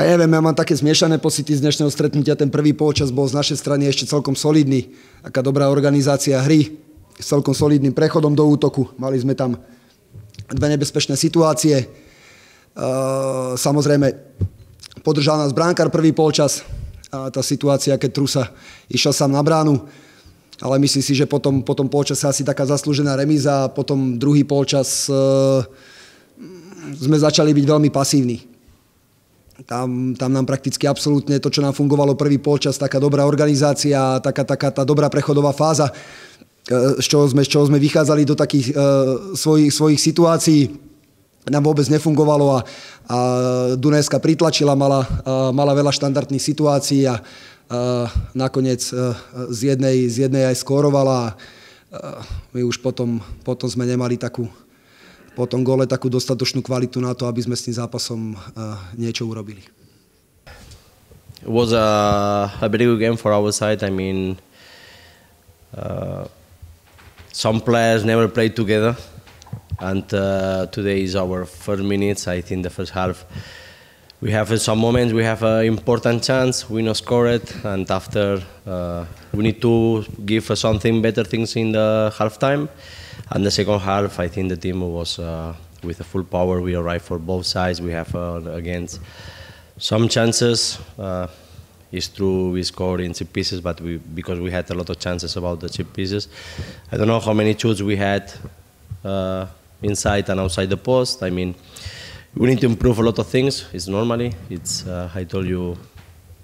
A ja neviem, ja mám také zmiešané pocity z dnešného stretnutia. Ten prvý polčas bol z našej strany ešte celkom solidný. Aká dobrá organizácia hry s celkom solidným prechodom do útoku. Mali sme tam dve nebezpečné situácie. Samozrejme, podržal nás bránkar prvý polčas. A tá situácia, keď Trusa išiel sám na bránu. Ale myslím si, že potom, potom polčas asi taká zaslúžená remíza a potom druhý polčas e, sme začali byť veľmi pasívni tam, tam nám prakticky absolútne to, čo nám fungovalo prvý polčas, taká dobrá organizácia, taká, taká tá dobrá prechodová fáza, e, z čoho sme, z čoho sme vychádzali do takých uh, svojich, svojich situácií, nám vôbec nefungovalo a, a Dunajska pritlačila, mala, uh, mala veľa štandardných situácií a uh, nakoniec uh, z, jednej, z jednej aj skórovala a uh, my už potom, potom sme nemali takú, po tom gole takú dostatočnú kvalitu na to, aby sme s tým zápasom uh, niečo urobili. It was a, a very good game for our side. I mean, uh, some players never played together, and uh, today is our first minutes. I think the first half. We have some moments we have an important chance. We not score it, and after uh, we need to give something better things in the halftime. And the second half, I think the team was uh, with a full power. We arrived for both sides. We have uh, against some chances. Uh, it's true we scored in chip pieces, but we because we had a lot of chances about the chip pieces. I don't know how many shoots we had uh, inside and outside the post. I mean, we need to improve a lot of things. It's normally. It's uh, I told you,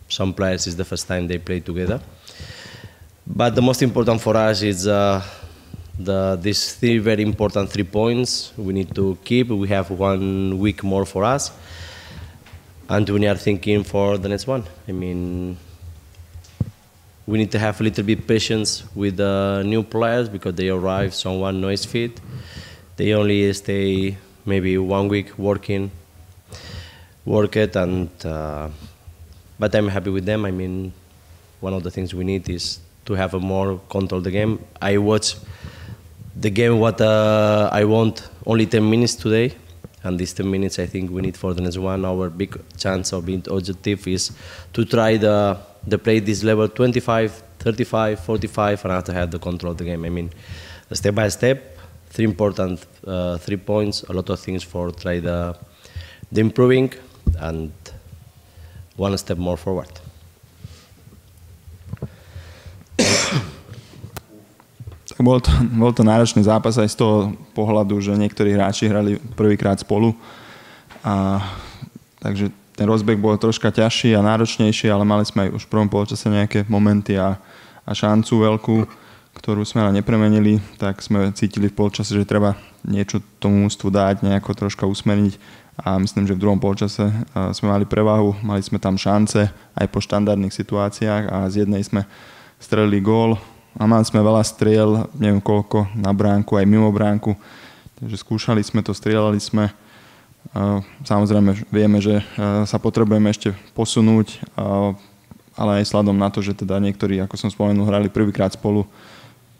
some players is the first time they play together. But the most important for us is uh, the, these three very important three points we need to keep. We have one week more for us, and we are thinking for the next one. I mean, we need to have a little bit patience with the new players because they arrive, someone no is fit. They only stay maybe one week working, work it, and uh, but I'm happy with them. I mean, one of the things we need is to have a more control the game. I watch the game what uh, I want only 10 minutes today. And these 10 minutes I think we need for the next one our big chance of being objective is to try the the play this level 25 35 45 and after have the control of the game. I mean step by step three important uh, three points a lot of things for try the the improving and one step more forward Bol to, bol to náročný zápas aj z toho pohľadu, že niektorí hráči hrali prvýkrát spolu. A, takže ten rozbeh bol troška ťažší a náročnejší, ale mali sme aj už v prvom polčase nejaké momenty a, a šancu veľkú, ktorú sme ale nepremenili, tak sme cítili v polčase, že treba niečo tomu mústvu dať, nejako troška usmerniť a myslím, že v druhom polčase sme mali prevahu, mali sme tam šance aj po štandardných situáciách a z jednej sme strelili gól, a mali sme veľa striel, neviem koľko, na bránku, aj mimo bránku. Takže skúšali sme to, strieľali sme. Samozrejme vieme, že sa potrebujeme ešte posunúť, ale aj sladom na to, že teda niektorí, ako som spomenul, hrali prvýkrát spolu,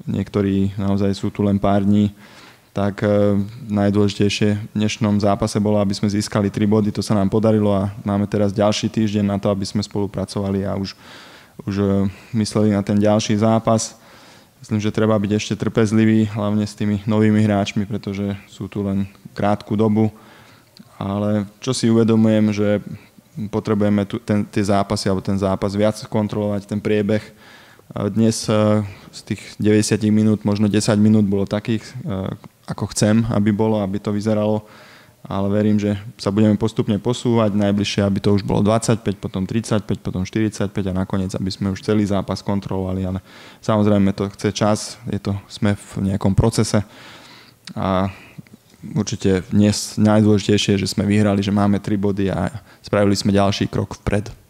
niektorí naozaj sú tu len pár dní, tak najdôležitejšie v dnešnom zápase bolo, aby sme získali tri body, to sa nám podarilo a máme teraz ďalší týždeň na to, aby sme spolupracovali a už, už mysleli na ten ďalší zápas Myslím, že treba byť ešte trpezlivý, hlavne s tými novými hráčmi, pretože sú tu len krátku dobu. Ale čo si uvedomujem, že potrebujeme tu, ten, tie zápasy alebo ten zápas viac kontrolovať, ten priebeh. Dnes eh, z tých 90 minút, možno 10 minút bolo takých, eh, ako chcem, aby bolo, aby to vyzeralo ale verím, že sa budeme postupne posúvať. Najbližšie, aby to už bolo 25, potom 35, potom 45 a nakoniec, aby sme už celý zápas kontrolovali. Ale samozrejme to chce čas, je to, sme v nejakom procese a určite dnes najdôležitejšie je, že sme vyhrali, že máme 3 body a spravili sme ďalší krok vpred.